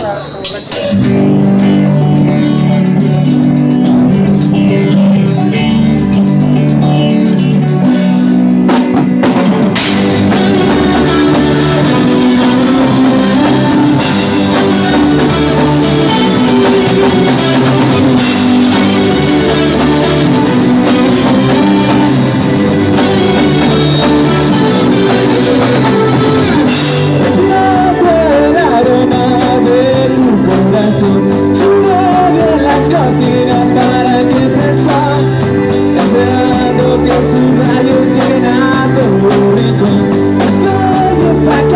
Obrigado.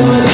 Lord.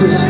coisas